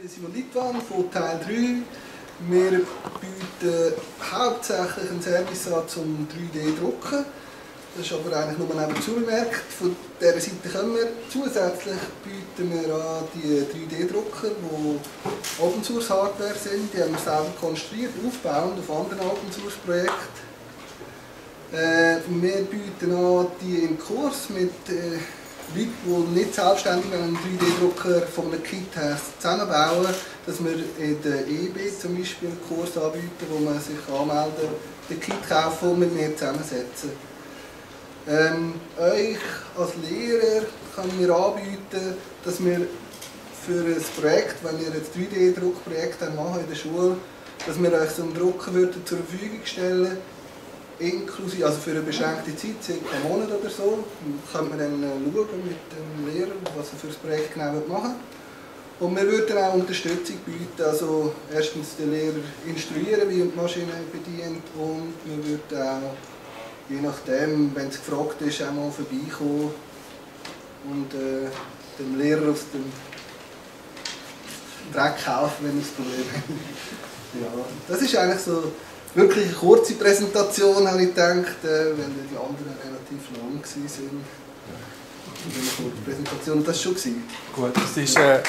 Bin Simon Littwan von Teil 3. Wir bieten hauptsächlich einen Service an zum 3D-Drucken. Das ist aber eigentlich nur nebenzu bemerkt. Von dieser Seite kommen wir. Zusätzlich bieten wir an die 3D-Drucker, die Open Source Hardware sind. Die haben wir selber konstruiert, aufbauend auf anderen Open Source Projekten. Äh, wir bieten an die im Kurs mit äh, Leute, die nicht selbstständig einen 3D-Drucker von einem Kit zusammenbauen, dass wir in der EB zum Beispiel einen Kurs anbieten, wo man sich anmelden, den Kit kaufen und mit mir zusammensetzen. Ähm, euch als Lehrer kann ich mir anbieten, dass wir für ein Projekt, wenn ihr ein 3D-Druckprojekt machen in der Schule, dass wir euch so einen Drucker würden zur Verfügung stellen inklusive, also für eine beschränkte Zeit, circa einen Monat oder so, können wir dann äh, schauen mit dem Lehrer, was er für das Projekt genau machen Und wir würden auch Unterstützung bieten, also erstens den Lehrer instruieren, wie er die Maschine bedient und wir würden auch, je nachdem, wenn es gefragt ist, auch mal vorbeikommen und äh, dem Lehrer aus dem Dreck helfen, wenn er das Problem hat. ja, das ist eigentlich so wirklich eine kurze Präsentation, habe ich gedacht, äh, weil die anderen relativ lang waren. Eine kurze Präsentation, das war schon. Gut, das ist... Äh